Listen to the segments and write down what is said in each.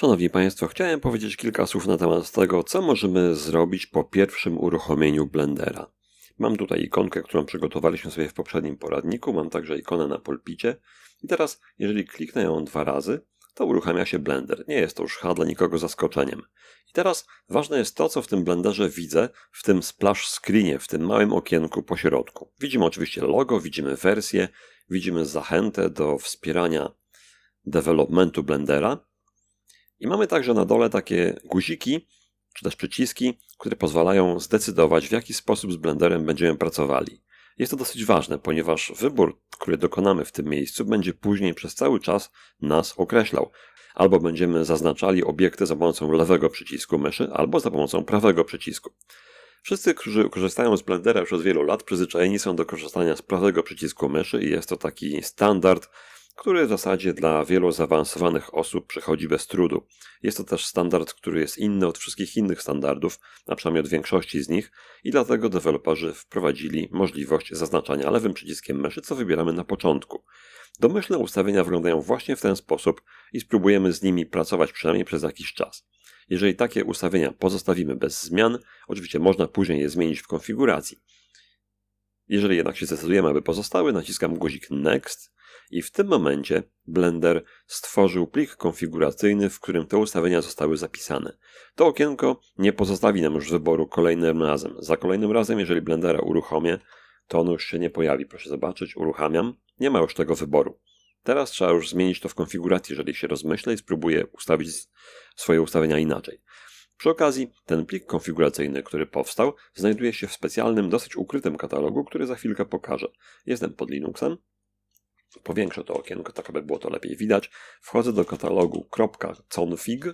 Szanowni Państwo, chciałem powiedzieć kilka słów na temat tego, co możemy zrobić po pierwszym uruchomieniu Blendera. Mam tutaj ikonkę, którą przygotowaliśmy sobie w poprzednim poradniku, mam także ikonę na pulpicie i teraz, jeżeli kliknę ją dwa razy, to uruchamia się Blender. Nie jest to już dla nikogo zaskoczeniem. I teraz ważne jest to, co w tym Blenderze widzę, w tym splash screenie, w tym małym okienku po środku. Widzimy oczywiście logo, widzimy wersję, widzimy zachętę do wspierania developmentu Blendera i mamy także na dole takie guziki, czy też przyciski, które pozwalają zdecydować, w jaki sposób z Blenderem będziemy pracowali. Jest to dosyć ważne, ponieważ wybór, który dokonamy w tym miejscu, będzie później przez cały czas nas określał. Albo będziemy zaznaczali obiekty za pomocą lewego przycisku myszy, albo za pomocą prawego przycisku. Wszyscy, którzy korzystają z Blendera już od wielu lat, przyzwyczajeni są do korzystania z prawego przycisku myszy i jest to taki standard, który w zasadzie dla wielu zaawansowanych osób przychodzi bez trudu. Jest to też standard, który jest inny od wszystkich innych standardów, a przynajmniej od większości z nich, i dlatego deweloperzy wprowadzili możliwość zaznaczania lewym przyciskiem myszy, co wybieramy na początku. Domyślne ustawienia wyglądają właśnie w ten sposób i spróbujemy z nimi pracować przynajmniej przez jakiś czas. Jeżeli takie ustawienia pozostawimy bez zmian, oczywiście można później je zmienić w konfiguracji. Jeżeli jednak się zdecydujemy, aby pozostały, naciskam guzik Next i w tym momencie Blender stworzył plik konfiguracyjny, w którym te ustawienia zostały zapisane. To okienko nie pozostawi nam już wyboru kolejnym razem. Za kolejnym razem, jeżeli Blendera uruchomię, to ono już się nie pojawi. Proszę zobaczyć, uruchamiam, nie ma już tego wyboru. Teraz trzeba już zmienić to w konfiguracji, jeżeli się rozmyślę i spróbuję ustawić swoje ustawienia inaczej. Przy okazji, ten plik konfiguracyjny, który powstał, znajduje się w specjalnym, dosyć ukrytym katalogu, który za chwilkę pokażę. Jestem pod Linuxem, Powiększę to okienko, tak aby było to lepiej widać. Wchodzę do katalogu .config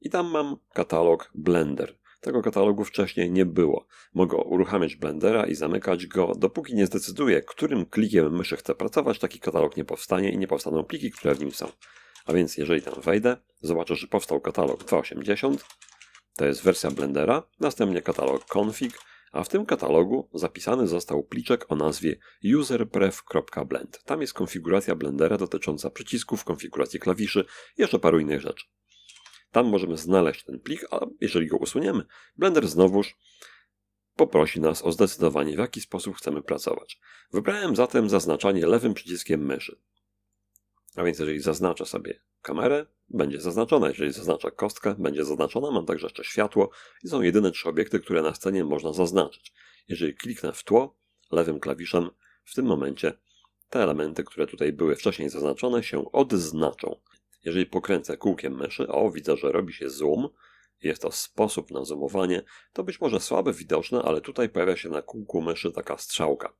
i tam mam katalog Blender. Tego katalogu wcześniej nie było. Mogę uruchamiać Blendera i zamykać go, dopóki nie zdecyduję, którym klikiem myszy chcę pracować, taki katalog nie powstanie i nie powstaną pliki, które w nim są. A więc jeżeli tam wejdę, zobaczę, że powstał katalog 2.80, to jest wersja Blendera, następnie katalog config, a w tym katalogu zapisany został pliczek o nazwie userpref.blend. Tam jest konfiguracja Blendera dotycząca przycisków, konfiguracji klawiszy i jeszcze paru innych rzeczy. Tam możemy znaleźć ten plik, a jeżeli go usuniemy, Blender znowuż poprosi nas o zdecydowanie, w jaki sposób chcemy pracować. Wybrałem zatem zaznaczanie lewym przyciskiem myszy. A więc jeżeli zaznaczę sobie kamerę, będzie zaznaczona. Jeżeli zaznaczę kostkę, będzie zaznaczona. Mam także jeszcze światło i są jedyne trzy obiekty, które na scenie można zaznaczyć. Jeżeli kliknę w tło lewym klawiszem, w tym momencie te elementy, które tutaj były wcześniej zaznaczone, się odznaczą. Jeżeli pokręcę kółkiem myszy, o widzę, że robi się zoom, jest to sposób na zoomowanie, to być może słabe widoczne, ale tutaj pojawia się na kółku myszy taka strzałka.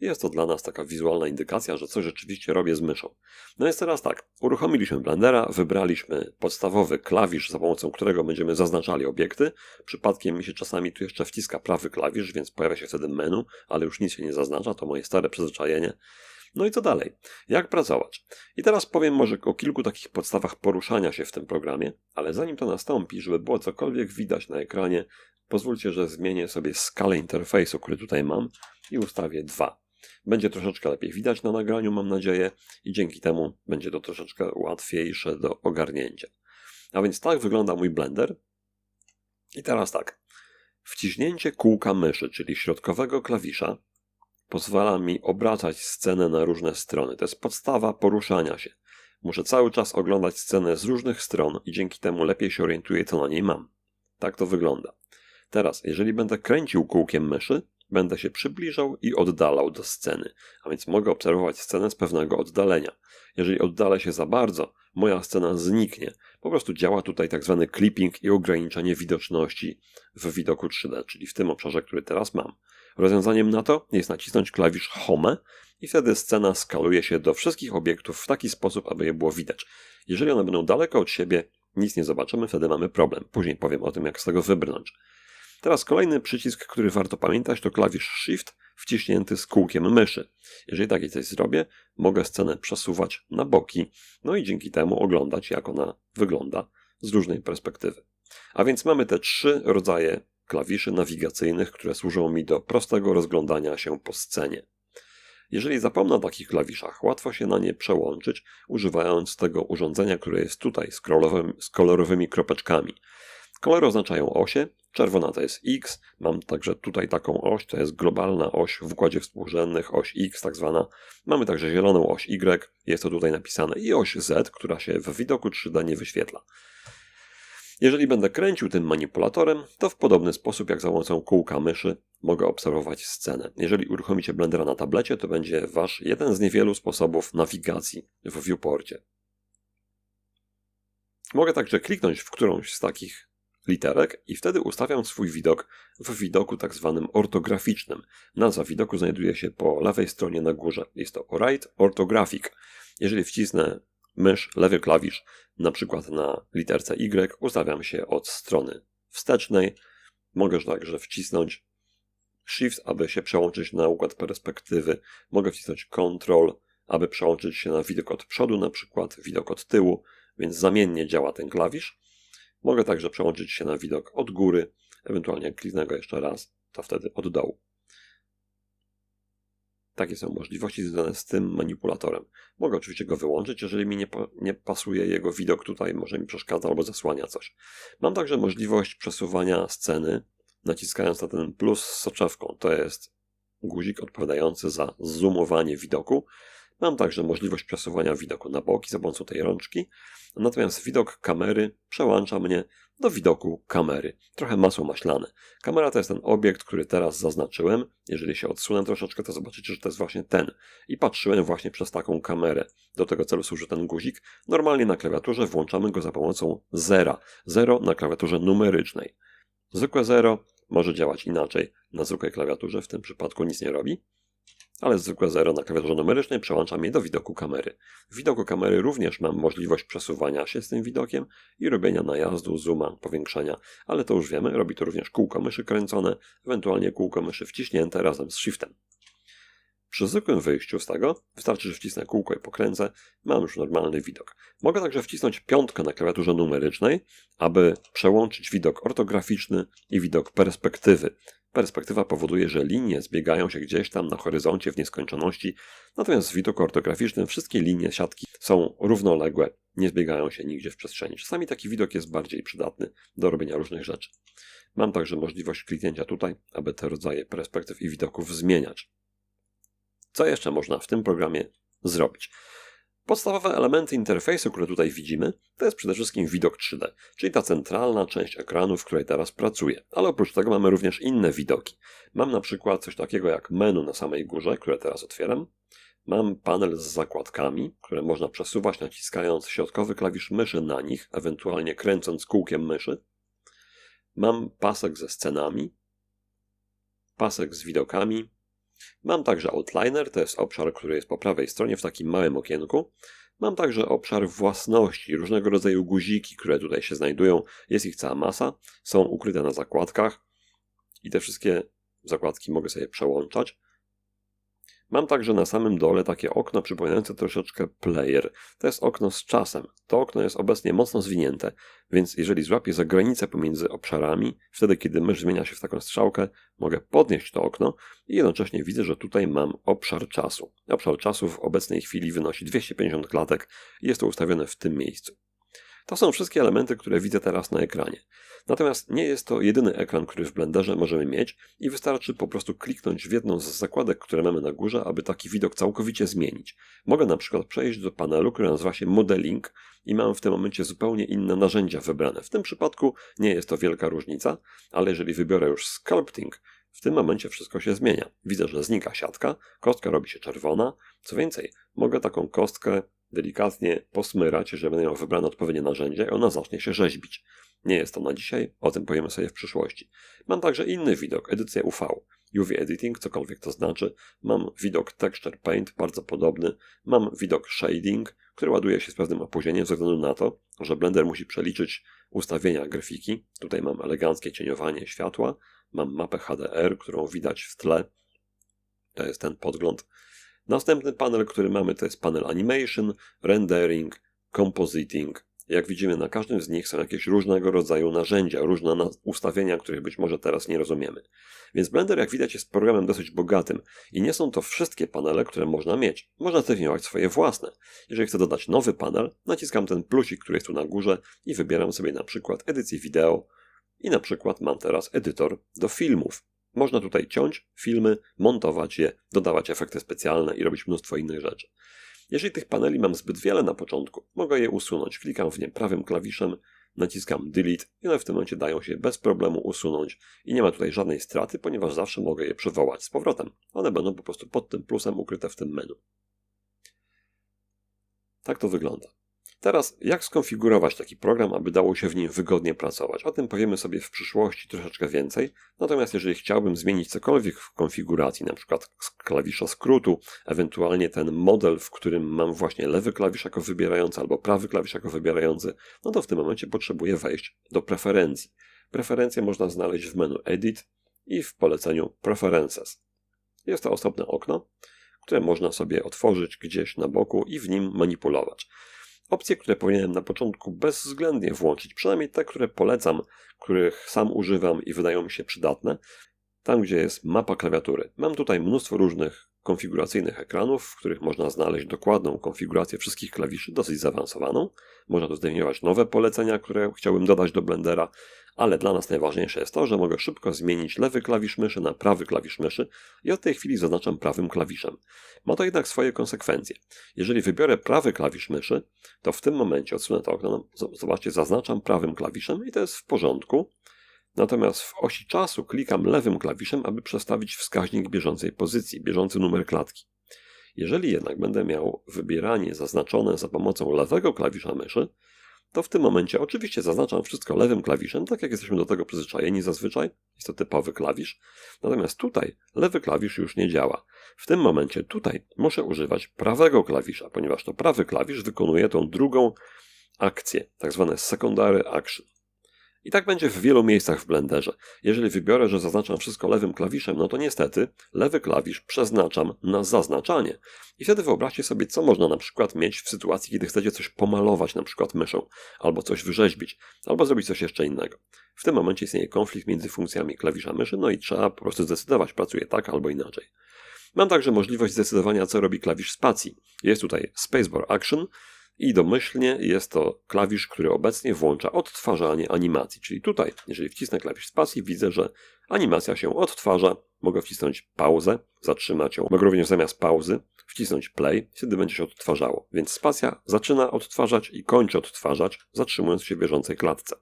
Jest to dla nas taka wizualna indykacja, że coś rzeczywiście robię z myszą. No jest teraz tak, uruchomiliśmy Blendera, wybraliśmy podstawowy klawisz, za pomocą którego będziemy zaznaczali obiekty. Przypadkiem mi się czasami tu jeszcze wciska prawy klawisz, więc pojawia się wtedy menu, ale już nic się nie zaznacza, to moje stare przyzwyczajenie. No i co dalej? Jak pracować? I teraz powiem może o kilku takich podstawach poruszania się w tym programie, ale zanim to nastąpi, żeby było cokolwiek widać na ekranie, pozwólcie, że zmienię sobie skalę interfejsu, który tutaj mam i ustawię 2. Będzie troszeczkę lepiej widać na nagraniu, mam nadzieję, i dzięki temu będzie to troszeczkę łatwiejsze do ogarnięcia. A więc tak wygląda mój blender. I teraz tak. Wciśnięcie kółka myszy, czyli środkowego klawisza, pozwala mi obracać scenę na różne strony. To jest podstawa poruszania się. Muszę cały czas oglądać scenę z różnych stron i dzięki temu lepiej się orientuję, co na niej mam. Tak to wygląda. Teraz, jeżeli będę kręcił kółkiem myszy, będę się przybliżał i oddalał do sceny, a więc mogę obserwować scenę z pewnego oddalenia. Jeżeli oddalę się za bardzo, moja scena zniknie. Po prostu działa tutaj tak zwany clipping i ograniczenie widoczności w widoku 3D, czyli w tym obszarze, który teraz mam. Rozwiązaniem na to jest nacisnąć klawisz Home i wtedy scena skaluje się do wszystkich obiektów w taki sposób, aby je było widać. Jeżeli one będą daleko od siebie, nic nie zobaczymy, wtedy mamy problem. Później powiem o tym, jak z tego wybrnąć. Teraz kolejny przycisk, który warto pamiętać, to klawisz Shift wciśnięty z kółkiem myszy. Jeżeli takie coś zrobię, mogę scenę przesuwać na boki, no i dzięki temu oglądać, jak ona wygląda z różnej perspektywy. A więc mamy te trzy rodzaje klawiszy nawigacyjnych, które służą mi do prostego rozglądania się po scenie. Jeżeli zapomnę o takich klawiszach, łatwo się na nie przełączyć, używając tego urządzenia, które jest tutaj z, z kolorowymi kropeczkami. Kolory oznaczają osie, czerwona to jest X, mam także tutaj taką oś, to jest globalna oś w układzie współrzędnych, oś X tak zwana. Mamy także zieloną oś Y, jest to tutaj napisane, i oś Z, która się w widoku 3D nie wyświetla. Jeżeli będę kręcił tym manipulatorem, to w podobny sposób jak za pomocą kółka myszy mogę obserwować scenę. Jeżeli uruchomicie Blendera na tablecie, to będzie wasz jeden z niewielu sposobów nawigacji w viewporcie. Mogę także kliknąć w którąś z takich literek i wtedy ustawiam swój widok w widoku tak zwanym ortograficznym. Nazwa widoku znajduje się po lewej stronie na górze. Jest to Right Orthographic. Jeżeli wcisnę mysz, lewy klawisz, na przykład na literce Y, ustawiam się od strony wstecznej. Mogę także wcisnąć Shift, aby się przełączyć na układ perspektywy. Mogę wcisnąć Ctrl, aby przełączyć się na widok od przodu, na przykład widok od tyłu, więc zamiennie działa ten klawisz. Mogę także przełączyć się na widok od góry, ewentualnie kliknę go jeszcze raz, to wtedy od dołu. Takie są możliwości związane z tym manipulatorem. Mogę oczywiście go wyłączyć, jeżeli mi nie, nie, pasuje jego widok tutaj, może mi przeszkadza albo zasłania coś. Mam także możliwość przesuwania sceny, naciskając na ten plus z soczewką. To jest guzik odpowiadający za zoomowanie widoku. Mam także możliwość przesuwania widoku na boki za pomocą tej rączki, natomiast widok kamery przełącza mnie do widoku kamery. Trochę masło maślane. Kamera to jest ten obiekt, który teraz zaznaczyłem. Jeżeli się odsunę troszeczkę, to zobaczycie, że to jest właśnie ten. I patrzyłem właśnie przez taką kamerę. Do tego celu służy ten guzik. Normalnie na klawiaturze włączamy go za pomocą zera. Zero na klawiaturze numerycznej. Zwykłe zero może działać inaczej. Na zwykłej klawiaturze w tym przypadku nic nie robi ale zwykłe zero na klawiaturze numerycznej przełącza mnie do widoku kamery. W widoku kamery również mam możliwość przesuwania się z tym widokiem i robienia najazdu, zooma, powiększania, ale to już wiemy, robi to również kółko myszy kręcone, ewentualnie kółko myszy wciśnięte razem z shiftem. Przy zwykłym wyjściu z tego wystarczy, że wcisnę kółko i pokręcę, mam już normalny widok. Mogę także wcisnąć piątkę na klawiaturze numerycznej, aby przełączyć widok ortograficzny i widok perspektywy. Perspektywa powoduje, że linie zbiegają się gdzieś tam na horyzoncie w nieskończoności, natomiast w widoku ortograficznym wszystkie linie siatki są równoległe, nie zbiegają się nigdzie w przestrzeni. Czasami taki widok jest bardziej przydatny do robienia różnych rzeczy. Mam także możliwość kliknięcia tutaj, aby te rodzaje perspektyw i widoków zmieniać. Co jeszcze można w tym programie zrobić? Podstawowe elementy interfejsu, które tutaj widzimy, to jest przede wszystkim widok 3D, czyli ta centralna część ekranu, w której teraz pracuję. Ale oprócz tego mamy również inne widoki. Mam na przykład coś takiego jak menu na samej górze, które teraz otwieram. Mam panel z zakładkami, które można przesuwać naciskając środkowy klawisz myszy na nich, ewentualnie kręcąc kółkiem myszy. Mam pasek ze scenami, pasek z widokami, Mam także outliner, to jest obszar, który jest po prawej stronie w takim małym okienku. Mam także obszar własności, różnego rodzaju guziki, które tutaj się znajdują. Jest ich cała masa, są ukryte na zakładkach i te wszystkie zakładki mogę sobie przełączać. Mam także na samym dole takie okno przypominające troszeczkę player. To jest okno z czasem. To okno jest obecnie mocno zwinięte, więc jeżeli złapię za granicę pomiędzy obszarami, wtedy kiedy mysz zmienia się w taką strzałkę, mogę podnieść to okno i jednocześnie widzę, że tutaj mam obszar czasu. Obszar czasu w obecnej chwili wynosi 250 klatek i jest to ustawione w tym miejscu. To są wszystkie elementy, które widzę teraz na ekranie. Natomiast nie jest to jedyny ekran, który w Blenderze możemy mieć i wystarczy po prostu kliknąć w jedną z zakładek, które mamy na górze, aby taki widok całkowicie zmienić. Mogę na przykład przejść do panelu, który nazywa się Modeling i mam w tym momencie zupełnie inne narzędzia wybrane. W tym przypadku nie jest to wielka różnica, ale jeżeli wybiorę już Sculpting, w tym momencie wszystko się zmienia. Widzę, że znika siatka, kostka robi się czerwona. Co więcej, mogę taką kostkę delikatnie posmyrać, jeżeli będę miał wybrane odpowiednie narzędzie i ona zacznie się rzeźbić. Nie jest to na dzisiaj, o tym powiemy sobie w przyszłości. Mam także inny widok, edycja UV. UV Editing, cokolwiek to znaczy. Mam widok Texture Paint, bardzo podobny. Mam widok Shading, który ładuje się z pewnym opóźnieniem ze względu na to, że Blender musi przeliczyć ustawienia grafiki. Tutaj mam eleganckie cieniowanie światła. Mam mapę HDR, którą widać w tle. To jest ten podgląd. Następny panel, który mamy, to jest panel Animation, Rendering, Compositing Jak widzimy, na każdym z nich są jakieś różnego rodzaju narzędzia, różne ustawienia, których być może teraz nie rozumiemy. Więc Blender, jak widać, jest programem dosyć bogatym i nie są to wszystkie panele, które można mieć. Można zdefiniować swoje własne. Jeżeli chcę dodać nowy panel, naciskam ten plusik, który jest tu na górze i wybieram sobie na przykład edycję wideo i na przykład mam teraz edytor do filmów. Można tutaj ciąć filmy, montować je, dodawać efekty specjalne i robić mnóstwo innych rzeczy. Jeżeli tych paneli mam zbyt wiele na początku, mogę je usunąć. Klikam w nie prawym klawiszem, naciskam Delete i one w tym momencie dają się bez problemu usunąć i nie ma tutaj żadnej straty, ponieważ zawsze mogę je przywołać z powrotem. One będą po prostu pod tym plusem ukryte w tym menu. Tak to wygląda. Teraz, jak skonfigurować taki program, aby dało się w nim wygodnie pracować? O tym powiemy sobie w przyszłości troszeczkę więcej. Natomiast jeżeli chciałbym zmienić cokolwiek w konfiguracji, na przykład klawisza skrótu, ewentualnie ten model, w którym mam właśnie lewy klawisz jako wybierający albo prawy klawisz jako wybierający, no to w tym momencie potrzebuję wejść do preferencji. Preferencje można znaleźć w menu Edit i w poleceniu Preferences. Jest to osobne okno, które można sobie otworzyć gdzieś na boku i w nim manipulować. Opcje, które powinienem na początku bezwzględnie włączyć, przynajmniej te, które polecam, których sam używam i wydają mi się przydatne, tam gdzie jest mapa klawiatury. Mam tutaj mnóstwo różnych konfiguracyjnych ekranów, w których można znaleźć dokładną konfigurację wszystkich klawiszy, dosyć zaawansowaną. Można tu zdefiniować nowe polecenia, które chciałbym dodać do Blendera, ale dla nas najważniejsze jest to, że mogę szybko zmienić lewy klawisz myszy na prawy klawisz myszy i od tej chwili zaznaczam prawym klawiszem. Ma to jednak swoje konsekwencje. Jeżeli wybiorę prawy klawisz myszy, to w tym momencie odsunę to okno, zobaczcie, zaznaczam prawym klawiszem i to jest w porządku. Natomiast w osi czasu klikam lewym klawiszem, aby przestawić wskaźnik bieżącej pozycji, bieżący numer klatki. Jeżeli jednak będę miał wybieranie zaznaczone za pomocą lewego klawisza myszy, to w tym momencie oczywiście zaznaczam wszystko lewym klawiszem, tak jak jesteśmy do tego przyzwyczajeni zazwyczaj. Jest to typowy klawisz. Natomiast tutaj lewy klawisz już nie działa. W tym momencie tutaj muszę używać prawego klawisza, ponieważ to prawy klawisz wykonuje tą drugą akcję, tak zwane secondary action. I tak będzie w wielu miejscach w Blenderze. Jeżeli wybiorę, że zaznaczam wszystko lewym klawiszem, no to niestety lewy klawisz przeznaczam na zaznaczanie. I wtedy wyobraźcie sobie, co można na przykład mieć w sytuacji, kiedy chcecie coś pomalować, na przykład myszą, albo coś wyrzeźbić, albo zrobić coś jeszcze innego. W tym momencie istnieje konflikt między funkcjami klawisza myszy, no i trzeba po prostu zdecydować, pracuje tak albo inaczej. Mam także możliwość zdecydowania, co robi klawisz spacji. Jest tutaj Spacebar Action, i domyślnie jest to klawisz, który obecnie włącza odtwarzanie animacji. Czyli tutaj, jeżeli wcisnę klawisz spacji, widzę, że animacja się odtwarza. Mogę wcisnąć pauzę, zatrzymać ją. Mogę również zamiast pauzy wcisnąć play, wtedy będzie się odtwarzało. Więc spacja zaczyna odtwarzać i kończy odtwarzać, zatrzymując się w bieżącej klatce.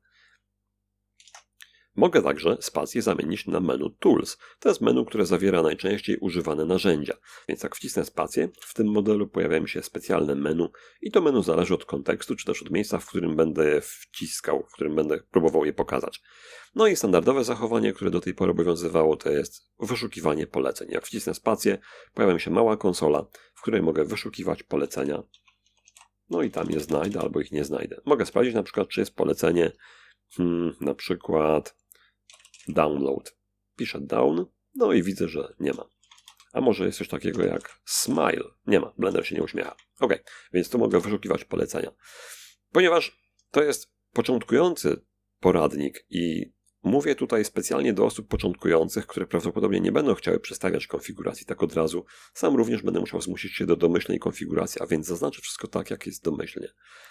Mogę także spację zamienić na menu Tools. To jest menu, które zawiera najczęściej używane narzędzia. Więc jak wcisnę spację, w tym modelu pojawia mi się specjalne menu i to menu zależy od kontekstu, czy też od miejsca, w którym będę je wciskał, w którym będę próbował je pokazać. No i standardowe zachowanie, które do tej pory obowiązywało, to jest wyszukiwanie poleceń. Jak wcisnę spację, pojawia się mała konsola, w której mogę wyszukiwać polecenia. No i tam je znajdę albo ich nie znajdę. Mogę sprawdzić na przykład, czy jest polecenie hmm, na przykład download. Piszę down, no i widzę, że nie ma. A może jest coś takiego jak smile? Nie ma, Blender się nie uśmiecha. Ok, więc tu mogę wyszukiwać polecenia. Ponieważ to jest początkujący poradnik i Mówię tutaj specjalnie do osób początkujących, które prawdopodobnie nie będą chciały przestawiać konfiguracji tak od razu. Sam również będę musiał zmusić się do domyślnej konfiguracji, a więc zaznaczę wszystko tak, jak jest domyślnie.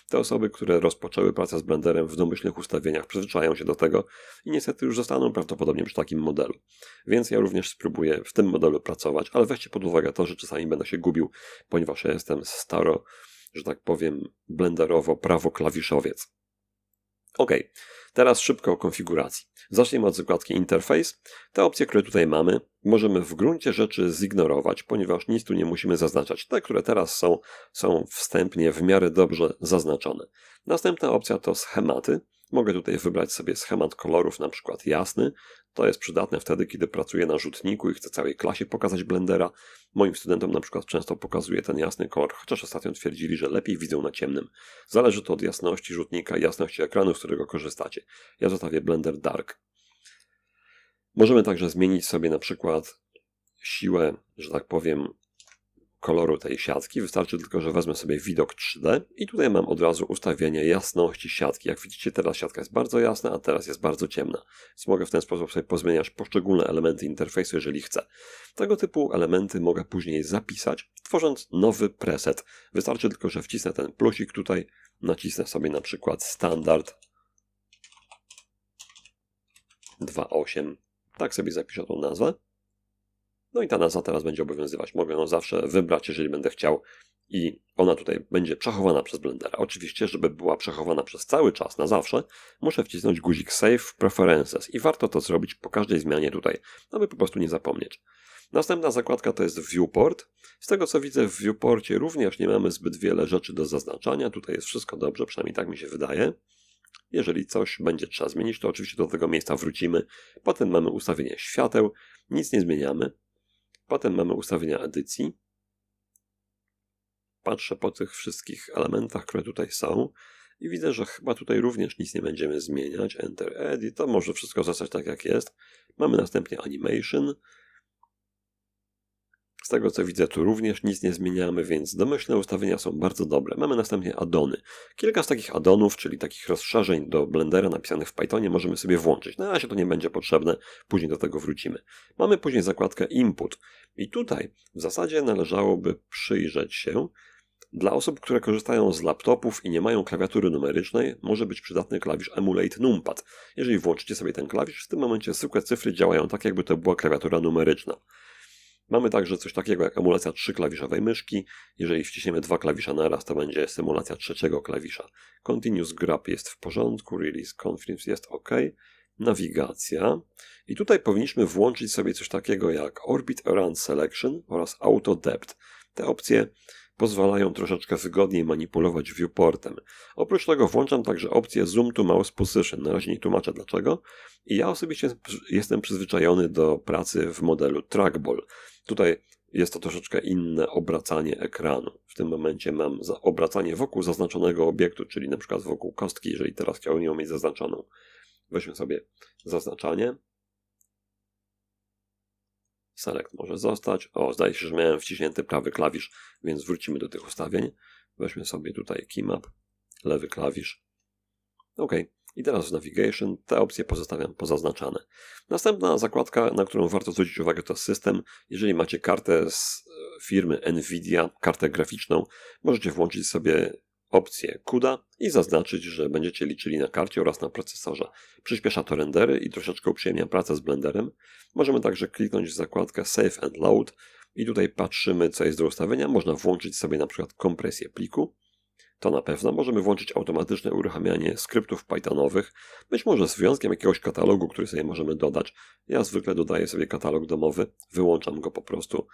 Te osoby, które rozpoczęły pracę z Blenderem w domyślnych ustawieniach, przyzwyczają się do tego i niestety już zostaną prawdopodobnie przy takim modelu. Więc ja również spróbuję w tym modelu pracować, ale weźcie pod uwagę to, że czasami będę się gubił, ponieważ ja jestem staro, że tak powiem, blenderowo prawo-klawiszowiec. OK, teraz szybko o konfiguracji. Zacznijmy od zakładki Interface. Te opcje, które tutaj mamy, możemy w gruncie rzeczy zignorować, ponieważ nic tu nie musimy zaznaczać. Te, które teraz są, są wstępnie w miarę dobrze zaznaczone. Następna opcja to schematy. Mogę tutaj wybrać sobie schemat kolorów, na przykład jasny. To jest przydatne wtedy, kiedy pracuję na rzutniku i chcę całej klasie pokazać Blendera. Moim studentom na przykład często pokazuję ten jasny kolor, chociaż ostatnio twierdzili, że lepiej widzą na ciemnym. Zależy to od jasności rzutnika jasności ekranu, z którego korzystacie. Ja zostawię Blender Dark. Możemy także zmienić sobie na przykład siłę, że tak powiem, koloru tej siatki. Wystarczy tylko, że wezmę sobie widok 3D i tutaj mam od razu ustawienie jasności siatki. Jak widzicie, teraz siatka jest bardzo jasna, a teraz jest bardzo ciemna. Więc mogę w ten sposób sobie pozmieniać poszczególne elementy interfejsu, jeżeli chcę. Tego typu elementy mogę później zapisać, tworząc nowy preset. Wystarczy tylko, że wcisnę ten plusik tutaj, nacisnę sobie na przykład standard 2.8. Tak sobie zapiszę tą nazwę. No i ta nazwa teraz będzie obowiązywać. Mogę ją zawsze wybrać, jeżeli będę chciał i ona tutaj będzie przechowana przez Blendera. Oczywiście, żeby była przechowana przez cały czas, na zawsze, muszę wcisnąć guzik Save Preferences i warto to zrobić po każdej zmianie tutaj, aby po prostu nie zapomnieć. Następna zakładka to jest Viewport. Z tego co widzę w Viewporcie również nie mamy zbyt wiele rzeczy do zaznaczania. Tutaj jest wszystko dobrze, przynajmniej tak mi się wydaje. Jeżeli coś będzie trzeba zmienić, to oczywiście do tego miejsca wrócimy. Potem mamy ustawienie świateł, nic nie zmieniamy. Potem mamy ustawienia edycji. Patrzę po tych wszystkich elementach, które tutaj są i widzę, że chyba tutaj również nic nie będziemy zmieniać. Enter Edit, to może wszystko zostać tak jak jest. Mamy następnie Animation, z tego co widzę, tu również nic nie zmieniamy, więc domyślne ustawienia są bardzo dobre. Mamy następnie addony. Kilka z takich addonów, czyli takich rozszerzeń do Blendera napisanych w Pythonie możemy sobie włączyć. Na razie to nie będzie potrzebne, później do tego wrócimy. Mamy później zakładkę Input i tutaj w zasadzie należałoby przyjrzeć się dla osób, które korzystają z laptopów i nie mają klawiatury numerycznej, może być przydatny klawisz Emulate Numpad. Jeżeli włączycie sobie ten klawisz, w tym momencie zwykłe cyfry działają tak, jakby to była klawiatura numeryczna. Mamy także coś takiego jak emulacja trzyklawiszowej myszki. Jeżeli wciśniemy dwa klawisze naraz, to będzie symulacja trzeciego klawisza. Continuous Grab jest w porządku, Release Confidence jest ok. Nawigacja. I tutaj powinniśmy włączyć sobie coś takiego jak Orbit Around Selection oraz Auto Depth. Te opcje pozwalają troszeczkę wygodniej manipulować viewportem. Oprócz tego włączam także opcję Zoom to Mouse Position. Na razie nie tłumaczę dlaczego. I ja osobiście jestem przyzwyczajony do pracy w modelu trackball. Tutaj jest to troszeczkę inne obracanie ekranu. W tym momencie mam obracanie wokół zaznaczonego obiektu, czyli na przykład wokół kostki, jeżeli teraz chciałbym ją mieć zaznaczoną. Weźmy sobie zaznaczanie. Select może zostać. O, zdaje się, że miałem wciśnięty prawy klawisz, więc wrócimy do tych ustawień. Weźmy sobie tutaj Keymap, lewy klawisz. OK. I teraz w Navigation te opcje pozostawiam pozaznaczane. Następna zakładka, na którą warto zwrócić uwagę, to system. Jeżeli macie kartę z e, firmy Nvidia, kartę graficzną, możecie włączyć sobie opcję CUDA i zaznaczyć, że będziecie liczyli na karcie oraz na procesorze. Przyspiesza to rendery i troszeczkę uprzyjemnia pracę z Blenderem. Możemy także kliknąć w zakładkę Save and Load i tutaj patrzymy, co jest do ustawienia. Można włączyć sobie na przykład kompresję pliku to na pewno możemy włączyć automatyczne uruchamianie skryptów Pythonowych, być może z wyjątkiem jakiegoś katalogu, który sobie możemy dodać. Ja zwykle dodaję sobie katalog domowy, wyłączam go po prostu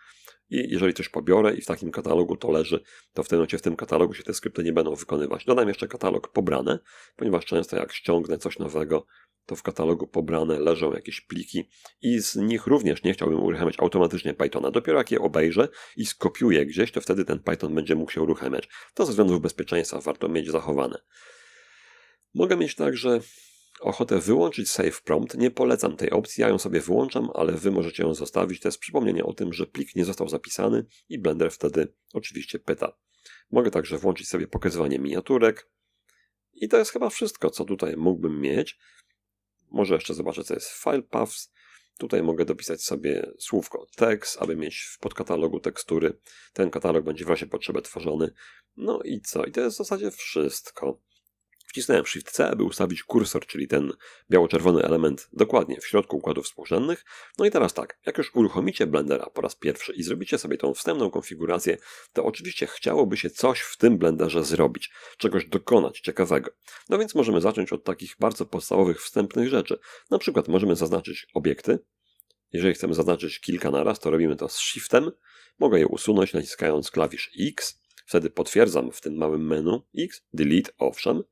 i jeżeli coś pobiorę i w takim katalogu to leży, to w tym momencie w tym katalogu się te skrypty nie będą wykonywać. Dodam jeszcze katalog pobrane, ponieważ często jak ściągnę coś nowego, to w katalogu pobrane leżą jakieś pliki i z nich również nie chciałbym uruchamiać automatycznie Pythona. Dopiero jak je obejrzę i skopiuję gdzieś, to wtedy ten Python będzie mógł się uruchamiać. To ze względów bezpieczeństwa warto mieć zachowane. Mogę mieć także ochotę wyłączyć Save Prompt. Nie polecam tej opcji, ja ją sobie wyłączam, ale Wy możecie ją zostawić. To jest przypomnienie o tym, że plik nie został zapisany i Blender wtedy oczywiście pyta. Mogę także włączyć sobie pokazywanie miniaturek. I to jest chyba wszystko, co tutaj mógłbym mieć. Może jeszcze zobaczę, co jest file paths. Tutaj mogę dopisać sobie słówko text, aby mieć w podkatalogu tekstury. Ten katalog będzie w razie potrzeby tworzony. No i co? I to jest w zasadzie wszystko. Wcisnąłem Shift-C, aby ustawić kursor, czyli ten biało-czerwony element dokładnie w środku układów współrzędnych. No i teraz tak, jak już uruchomicie Blendera po raz pierwszy i zrobicie sobie tą wstępną konfigurację, to oczywiście chciałoby się coś w tym Blenderze zrobić, czegoś dokonać ciekawego. No więc możemy zacząć od takich bardzo podstawowych wstępnych rzeczy. Na przykład możemy zaznaczyć obiekty. Jeżeli chcemy zaznaczyć kilka naraz, to robimy to z Shiftem. Mogę je usunąć naciskając klawisz X. Wtedy potwierdzam w tym małym menu X, delete, owszem.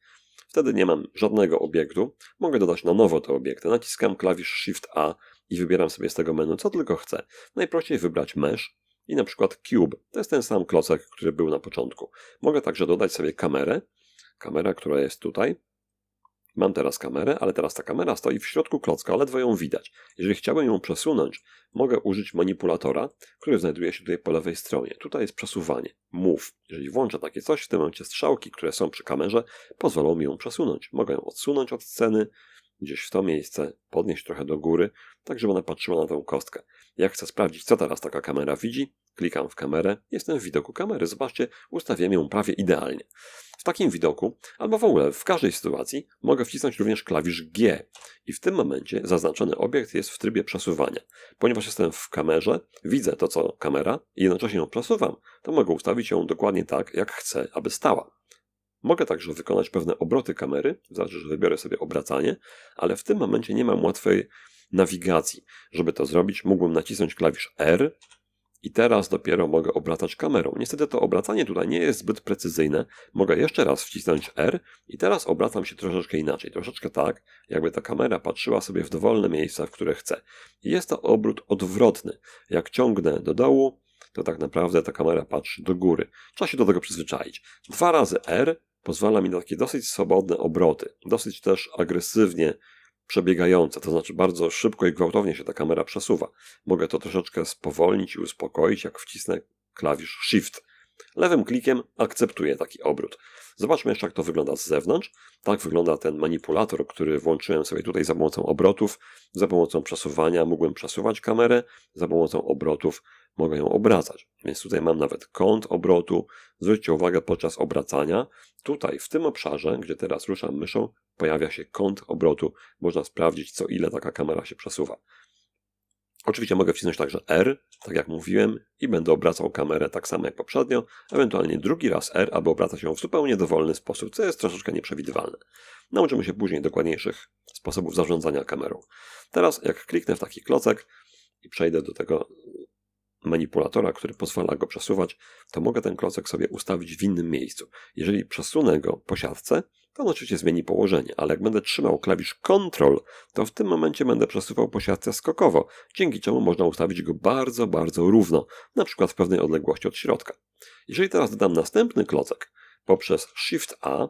Wtedy nie mam żadnego obiektu. Mogę dodać na nowo te obiekty. Naciskam klawisz Shift A i wybieram sobie z tego menu co tylko chcę. Najprościej wybrać Mesh i na przykład Cube. To jest ten sam klocek, który był na początku. Mogę także dodać sobie kamerę. Kamera, która jest tutaj. Mam teraz kamerę, ale teraz ta kamera stoi w środku klocka, ledwo ją widać. Jeżeli chciałbym ją przesunąć, mogę użyć manipulatora, który znajduje się tutaj po lewej stronie. Tutaj jest przesuwanie. Move. Jeżeli włączę takie coś, w tym momencie strzałki, które są przy kamerze, pozwolą mi ją przesunąć. Mogę ją odsunąć od sceny, gdzieś w to miejsce, podnieść trochę do góry, tak żeby ona patrzyła na tę kostkę. Jak chcę sprawdzić, co teraz taka kamera widzi, klikam w kamerę, jestem w widoku kamery. Zobaczcie, ustawiłem ją prawie idealnie. W takim widoku, albo w ogóle w każdej sytuacji, mogę wcisnąć również klawisz G i w tym momencie zaznaczony obiekt jest w trybie przesuwania. Ponieważ jestem w kamerze, widzę to, co kamera i jednocześnie ją przesuwam, to mogę ustawić ją dokładnie tak, jak chcę, aby stała. Mogę także wykonać pewne obroty kamery, znaczy, że wybiorę sobie obracanie, ale w tym momencie nie mam łatwej nawigacji. Żeby to zrobić, mógłbym nacisnąć klawisz R i teraz dopiero mogę obracać kamerą. Niestety to obracanie tutaj nie jest zbyt precyzyjne. Mogę jeszcze raz wcisnąć R i teraz obracam się troszeczkę inaczej. Troszeczkę tak, jakby ta kamera patrzyła sobie w dowolne miejsca, w które chcę. I jest to obrót odwrotny. Jak ciągnę do dołu, to tak naprawdę ta kamera patrzy do góry. Trzeba się do tego przyzwyczaić. Dwa razy R pozwala mi na takie dosyć swobodne obroty, dosyć też agresywnie przebiegające, to znaczy bardzo szybko i gwałtownie się ta kamera przesuwa. Mogę to troszeczkę spowolnić i uspokoić, jak wcisnę klawisz Shift. Lewym klikiem akceptuję taki obrót. Zobaczmy jeszcze, jak to wygląda z zewnątrz. Tak wygląda ten manipulator, który włączyłem sobie tutaj za pomocą obrotów. Za pomocą przesuwania mógłbym przesuwać kamerę, za pomocą obrotów mogę ją obracać. Więc tutaj mam nawet kąt obrotu. Zwróćcie uwagę podczas obracania. Tutaj w tym obszarze, gdzie teraz ruszam myszą, pojawia się kąt obrotu. Można sprawdzić, co ile taka kamera się przesuwa. Oczywiście mogę wcisnąć także R, tak jak mówiłem, i będę obracał kamerę tak samo jak poprzednio, ewentualnie drugi raz R, aby obracać ją w zupełnie dowolny sposób, co jest troszeczkę nieprzewidywalne. Nauczymy się później dokładniejszych sposobów zarządzania kamerą. Teraz, jak kliknę w taki klocek i przejdę do tego manipulatora, który pozwala go przesuwać, to mogę ten klocek sobie ustawić w innym miejscu. Jeżeli przesunę go po siatce, to on oczywiście zmieni położenie, ale jak będę trzymał klawisz Ctrl, to w tym momencie będę przesuwał po siatce skokowo, dzięki czemu można ustawić go bardzo, bardzo równo, na przykład w pewnej odległości od środka. Jeżeli teraz dodam następny klocek poprzez Shift A,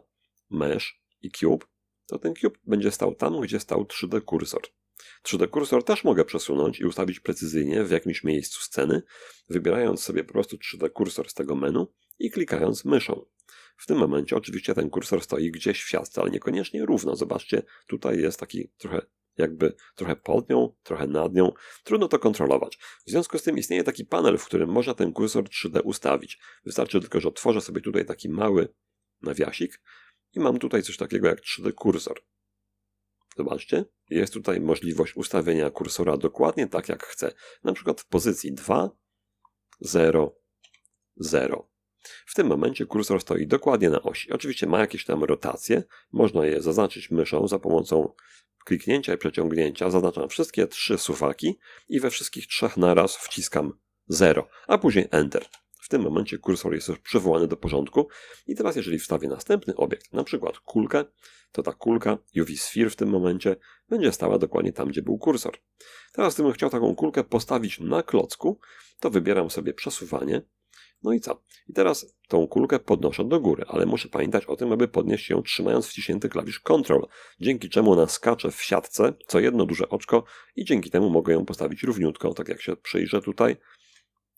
Mesh i Cube, to ten cube będzie stał tam, gdzie stał 3D kursor. 3D kursor też mogę przesunąć i ustawić precyzyjnie w jakimś miejscu sceny, wybierając sobie po prostu 3D kursor z tego menu i klikając myszą. W tym momencie oczywiście ten kursor stoi gdzieś w siatce, ale niekoniecznie równo. Zobaczcie, tutaj jest taki trochę jakby trochę pod nią, trochę nad nią. Trudno to kontrolować. W związku z tym istnieje taki panel, w którym można ten kursor 3D ustawić. Wystarczy tylko, że otworzę sobie tutaj taki mały nawiasik i mam tutaj coś takiego jak 3D kursor. Zobaczcie, jest tutaj możliwość ustawienia kursora dokładnie tak jak chcę. Na przykład w pozycji 2, 0, 0. W tym momencie kursor stoi dokładnie na osi. Oczywiście ma jakieś tam rotacje. Można je zaznaczyć myszą za pomocą kliknięcia i przeciągnięcia. Zaznaczam wszystkie trzy suwaki i we wszystkich trzech naraz wciskam 0, a później Enter. Tym momencie kursor jest już przywołany do porządku i teraz jeżeli wstawię następny obiekt, na przykład kulkę, to ta kulka UV Sphere w tym momencie będzie stała dokładnie tam, gdzie był kursor. Teraz gdybym chciał taką kulkę postawić na klocku, to wybieram sobie przesuwanie, no i co? I teraz tą kulkę podnoszę do góry, ale muszę pamiętać o tym, aby podnieść ją trzymając wciśnięty klawisz Ctrl, dzięki czemu ona skacze w siatce, co jedno duże oczko i dzięki temu mogę ją postawić równiutko, tak jak się przyjrzę tutaj,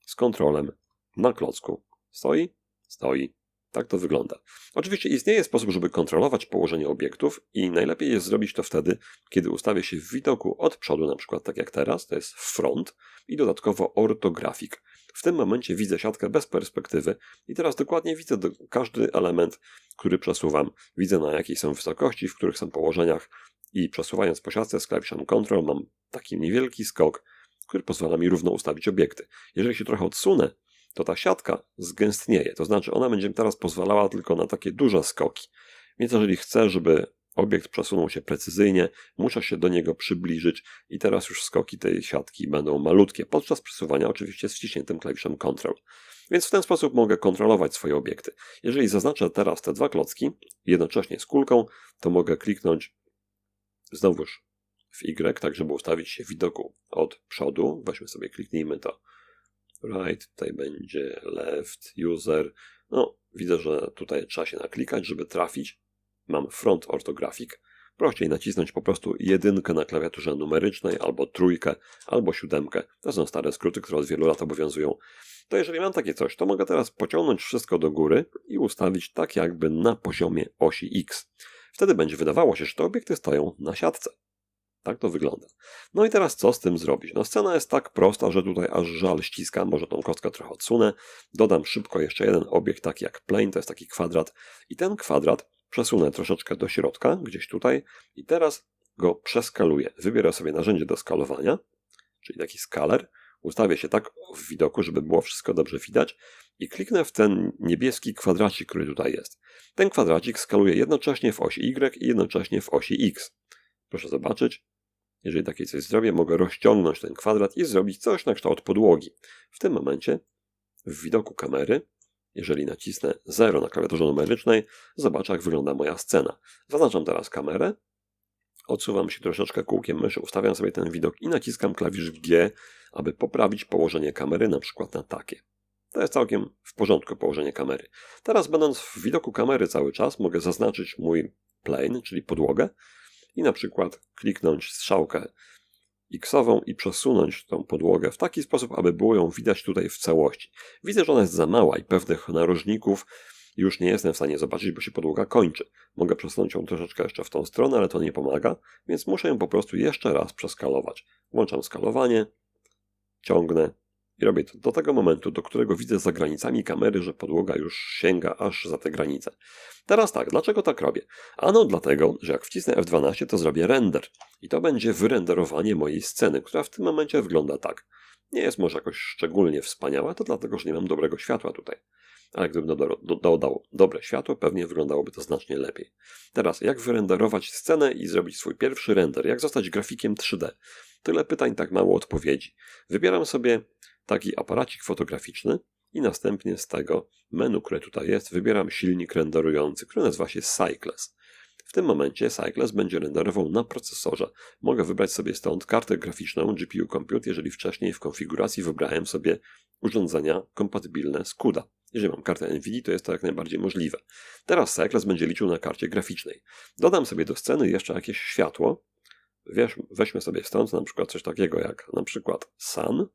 z kontrolem na klocku. Stoi? Stoi. Tak to wygląda. Oczywiście istnieje sposób, żeby kontrolować położenie obiektów i najlepiej jest zrobić to wtedy, kiedy ustawię się w widoku od przodu, na przykład tak jak teraz, to jest front i dodatkowo ortografik. W tym momencie widzę siatkę bez perspektywy i teraz dokładnie widzę do, każdy element, który przesuwam. Widzę na jakiej są wysokości, w których są położeniach i przesuwając po siatce z klawiszem Ctrl mam taki niewielki skok, który pozwala mi równo ustawić obiekty. Jeżeli się trochę odsunę, to ta siatka zgęstnieje. To znaczy ona będzie teraz pozwalała tylko na takie duże skoki. Więc jeżeli chcę, żeby obiekt przesunął się precyzyjnie, muszę się do niego przybliżyć i teraz już skoki tej siatki będą malutkie, podczas przesuwania oczywiście z wciśniętym klawiszem Ctrl. Więc w ten sposób mogę kontrolować swoje obiekty. Jeżeli zaznaczę teraz te dwa klocki, jednocześnie z kulką, to mogę kliknąć znowuż w Y, tak żeby ustawić się widoku od przodu. Weźmy sobie, kliknijmy to right, tutaj będzie left, user. No, widzę, że tutaj trzeba się naklikać, żeby trafić. Mam front ortografik. Prościej nacisnąć po prostu jedynkę na klawiaturze numerycznej, albo trójkę, albo siódemkę. To są stare skróty, które od wielu lat obowiązują. To jeżeli mam takie coś, to mogę teraz pociągnąć wszystko do góry i ustawić tak jakby na poziomie osi X. Wtedy będzie wydawało się, że te obiekty stoją na siatce. Tak to wygląda. No i teraz co z tym zrobić? No scena jest tak prosta, że tutaj aż żal ściska, może tą kostkę trochę odsunę. Dodam szybko jeszcze jeden obiekt, taki jak plane, to jest taki kwadrat. I ten kwadrat przesunę troszeczkę do środka, gdzieś tutaj. I teraz go przeskaluję. Wybierę sobie narzędzie do skalowania, czyli taki skaler. Ustawię się tak w widoku, żeby było wszystko dobrze widać i kliknę w ten niebieski kwadracik, który tutaj jest. Ten kwadracik skaluje jednocześnie w osi Y i jednocześnie w osi X. Proszę zobaczyć, jeżeli takie coś zrobię, mogę rozciągnąć ten kwadrat i zrobić coś na kształt podłogi. W tym momencie w widoku kamery, jeżeli nacisnę 0 na klawiaturze numerycznej, zobaczę jak wygląda moja scena. Zaznaczam teraz kamerę, odsuwam się troszeczkę kółkiem myszy, ustawiam sobie ten widok i naciskam klawisz G, aby poprawić położenie kamery na przykład na takie. To jest całkiem w porządku położenie kamery. Teraz będąc w widoku kamery cały czas mogę zaznaczyć mój plane, czyli podłogę i na przykład kliknąć strzałkę X-ową i przesunąć tą podłogę w taki sposób, aby było ją widać tutaj w całości. Widzę, że ona jest za mała i pewnych narożników już nie jestem w stanie zobaczyć, bo się podłoga kończy. Mogę przesunąć ją troszeczkę jeszcze w tą stronę, ale to nie pomaga, więc muszę ją po prostu jeszcze raz przeskalować. Włączam skalowanie, ciągnę i robię to do tego momentu, do którego widzę za granicami kamery, że podłoga już sięga aż za te granice. Teraz tak, dlaczego tak robię? Ano dlatego, że jak wcisnę F12, to zrobię render. I to będzie wyrenderowanie mojej sceny, która w tym momencie wygląda tak. Nie jest może jakoś szczególnie wspaniała, to dlatego, że nie mam dobrego światła tutaj. Ale gdybym dodał, dobre światło, pewnie wyglądałoby to znacznie lepiej. Teraz, jak wyrenderować scenę i zrobić swój pierwszy render? Jak zostać grafikiem 3D? Tyle pytań, tak mało odpowiedzi. Wybieram sobie taki aparacik fotograficzny i następnie z tego menu, które tutaj jest, wybieram silnik renderujący, który nazywa się Cycles. W tym momencie Cycles będzie renderował na procesorze. Mogę wybrać sobie stąd kartę graficzną GPU Compute, jeżeli wcześniej w konfiguracji wybrałem sobie urządzenia kompatybilne z CUDA. Jeżeli mam kartę NVIDIA, to jest to jak najbardziej możliwe. Teraz Cycles będzie liczył na karcie graficznej. Dodam sobie do sceny jeszcze jakieś światło. Weźmy sobie stąd na przykład coś takiego jak na przykład Sun,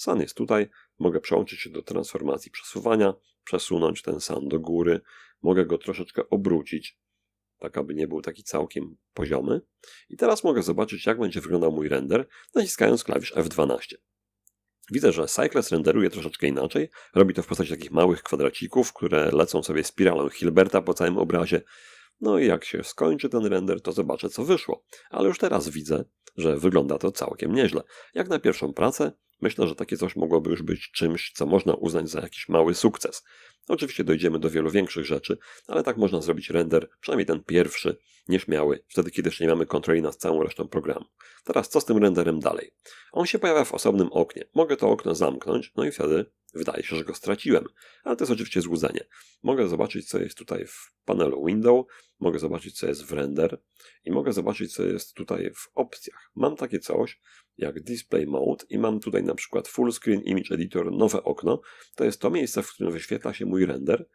San jest tutaj, mogę przełączyć się do transformacji przesuwania, przesunąć ten san do góry, mogę go troszeczkę obrócić, tak aby nie był taki całkiem poziomy. I teraz mogę zobaczyć, jak będzie wyglądał mój render, naciskając klawisz F12. Widzę, że Cycles renderuje troszeczkę inaczej. Robi to w postaci takich małych kwadracików, które lecą sobie spiralą Hilberta po całym obrazie. No i jak się skończy ten render, to zobaczę, co wyszło. Ale już teraz widzę, że wygląda to całkiem nieźle. Jak na pierwszą pracę, Myślę, że takie coś mogłoby już być czymś, co można uznać za jakiś mały sukces. Oczywiście dojdziemy do wielu większych rzeczy, ale tak można zrobić render, przynajmniej ten pierwszy, nieśmiały, wtedy kiedy jeszcze nie mamy kontroli nad całą resztą programu. Teraz co z tym renderem dalej? On się pojawia w osobnym oknie. Mogę to okno zamknąć, no i wtedy wydaje się, że go straciłem, ale to jest oczywiście złudzenie. Mogę zobaczyć, co jest tutaj w panelu Window, mogę zobaczyć, co jest w render i mogę zobaczyć, co jest tutaj w opcjach. Mam takie coś, jak Display Mode i mam tutaj na przykład Full Screen Image Editor, nowe okno. To jest to miejsce, w którym wyświetla się mój render.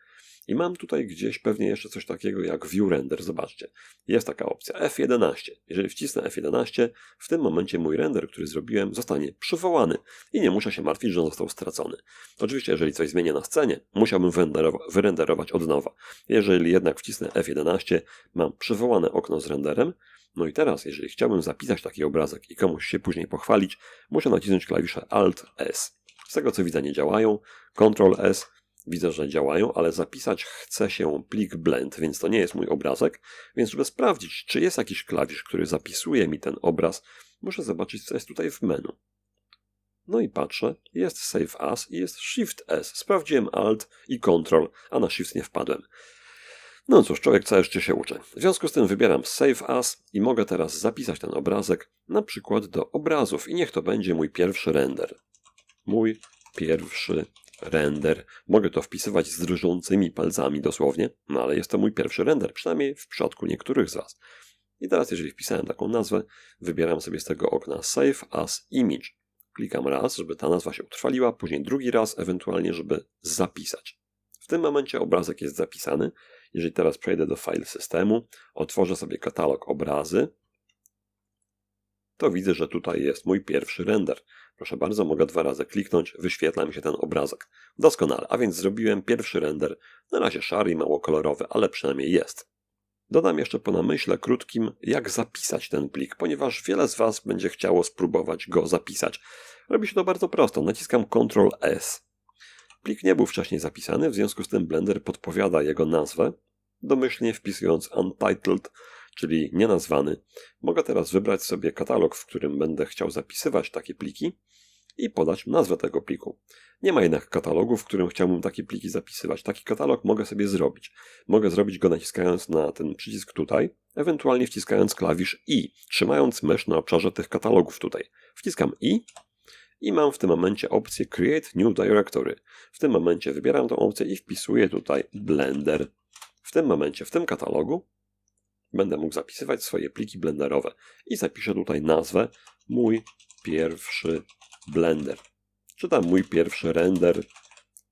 I mam tutaj gdzieś pewnie jeszcze coś takiego jak View Render. Zobaczcie, jest taka opcja F11. Jeżeli wcisnę F11, w tym momencie mój render, który zrobiłem, zostanie przywołany i nie muszę się martwić, że on został stracony. Oczywiście, jeżeli coś zmienię na scenie, musiałbym wyrenderować od nowa. Jeżeli jednak wcisnę F11, mam przywołane okno z renderem, no i teraz, jeżeli chciałbym zapisać taki obrazek i komuś się później pochwalić, muszę nacisnąć klawisze Alt S. Z tego co widzę nie działają, Ctrl S widzę, że działają, ale zapisać chce się plik blend, więc to nie jest mój obrazek, więc żeby sprawdzić, czy jest jakiś klawisz, który zapisuje mi ten obraz, muszę zobaczyć, co jest tutaj w menu. No i patrzę, jest Save As i jest Shift S. Sprawdziłem Alt i Ctrl, a na Shift nie wpadłem. No cóż, człowiek całe życie się uczy. W związku z tym wybieram Save As i mogę teraz zapisać ten obrazek na przykład do obrazów i niech to będzie mój pierwszy render. Mój pierwszy render. Mogę to wpisywać z drżącymi palcami dosłownie, no ale jest to mój pierwszy render, przynajmniej w przypadku niektórych z Was. I teraz, jeżeli wpisałem taką nazwę, wybieram sobie z tego okna Save as Image. Klikam raz, żeby ta nazwa się utrwaliła, później drugi raz, ewentualnie, żeby zapisać. W tym momencie obrazek jest zapisany Jeżeli teraz przejdę do file systemu, otworzę sobie katalog obrazy, to widzę, że tutaj jest mój pierwszy render. Proszę bardzo, mogę dwa razy kliknąć, wyświetla mi się ten obrazek. Doskonale, a więc zrobiłem pierwszy render, na razie szary i mało kolorowy, ale przynajmniej jest. Dodam jeszcze po namyśle krótkim, jak zapisać ten plik, ponieważ wiele z Was będzie chciało spróbować go zapisać. Robi się to bardzo prosto. Naciskam Ctrl S. Plik nie był wcześniej zapisany, w związku z tym Blender podpowiada jego nazwę, domyślnie wpisując untitled, czyli nienazwany. Mogę teraz wybrać sobie katalog, w którym będę chciał zapisywać takie pliki i podać nazwę tego pliku. Nie ma jednak katalogu, w którym chciałbym takie pliki zapisywać. Taki katalog mogę sobie zrobić. Mogę zrobić go naciskając na ten przycisk tutaj, ewentualnie wciskając klawisz I, trzymając mysz na obszarze tych katalogów tutaj. Wciskam I i mam w tym momencie opcję Create New Directory. W tym momencie wybieram tę opcję i wpisuję tutaj Blender. W tym momencie, w tym katalogu będę mógł zapisywać swoje pliki blenderowe i zapiszę tutaj nazwę mój pierwszy Blender. Czy tam mój pierwszy render,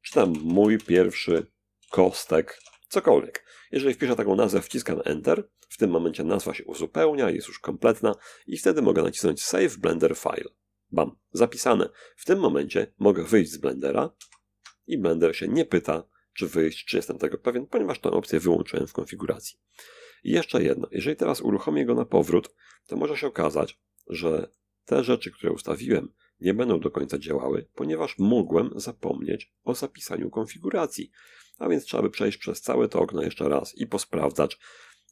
czy tam mój pierwszy kostek, cokolwiek. Jeżeli wpiszę taką nazwę, wciskam Enter, w tym momencie nazwa się uzupełnia, jest już kompletna i wtedy mogę nacisnąć Save Blender File. Bam, zapisane. W tym momencie mogę wyjść z Blendera i Blender się nie pyta, czy wyjść, czy jestem tego pewien, ponieważ tę opcję wyłączyłem w konfiguracji. I jeszcze jedno, jeżeli teraz uruchomię go na powrót, to może się okazać, że te rzeczy, które ustawiłem, nie będą do końca działały, ponieważ mogłem zapomnieć o zapisaniu konfiguracji. A więc trzeba by przejść przez całe to okno jeszcze raz i posprawdzać.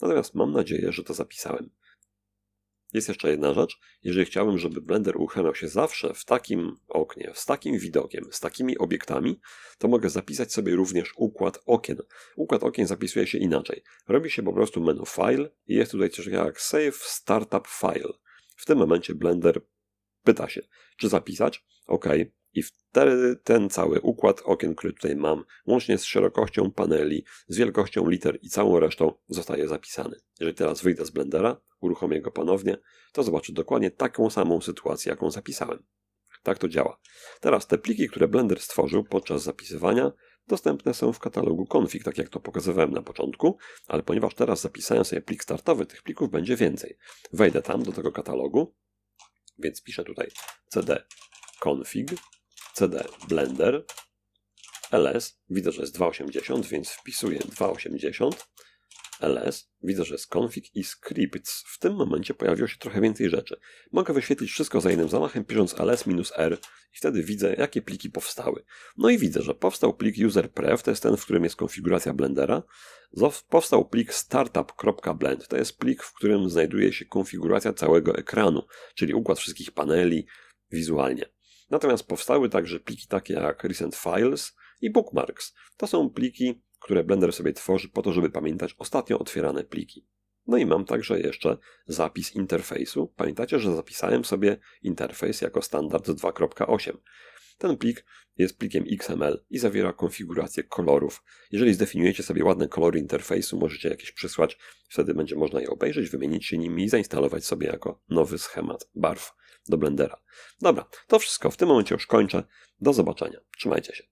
Natomiast mam nadzieję, że to zapisałem. Jest jeszcze jedna rzecz. Jeżeli chciałbym, żeby Blender uruchamiał się zawsze w takim oknie, z takim widokiem, z takimi obiektami, to mogę zapisać sobie również układ okien. Układ okien zapisuje się inaczej. Robi się po prostu menu File i jest tutaj coś takiego jak Save Startup File. W tym momencie Blender pyta się, czy zapisać? OK. I wtedy ten cały układ okien, który tutaj mam, łącznie z szerokością paneli, z wielkością liter i całą resztą, zostaje zapisany. Jeżeli teraz wyjdę z Blendera, uruchomię go ponownie, to zobaczę dokładnie taką samą sytuację, jaką zapisałem. Tak to działa. Teraz te pliki, które Blender stworzył podczas zapisywania, dostępne są w katalogu config, tak jak to pokazywałem na początku, ale ponieważ teraz zapisałem sobie plik startowy, tych plików będzie więcej. Wejdę tam do tego katalogu, więc piszę tutaj cd config, cd blender, ls, widzę, że jest 2.80, więc wpisuję 2.80, ls, widzę, że jest config i scripts. W tym momencie pojawiło się trochę więcej rzeczy. Mogę wyświetlić wszystko za jednym zamachem, pisząc ls-r i wtedy widzę, jakie pliki powstały. No i widzę, że powstał plik userprev, to jest ten, w którym jest konfiguracja Blendera. Powstał plik startup.blend, to jest plik, w którym znajduje się konfiguracja całego ekranu, czyli układ wszystkich paneli wizualnie. Natomiast powstały także pliki takie jak recent files i bookmarks. To są pliki, które Blender sobie tworzy po to, żeby pamiętać ostatnio otwierane pliki. No i mam także jeszcze zapis interfejsu. Pamiętacie, że zapisałem sobie interfejs jako standard 2.8. Ten plik jest plikiem XML i zawiera konfigurację kolorów. Jeżeli zdefiniujecie sobie ładne kolory interfejsu, możecie jakieś przysłać, wtedy będzie można je obejrzeć, wymienić się nimi i zainstalować sobie jako nowy schemat barw do Blendera. Dobra, to wszystko. W tym momencie już kończę. Do zobaczenia. Trzymajcie się.